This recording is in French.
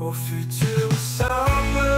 au futur simple.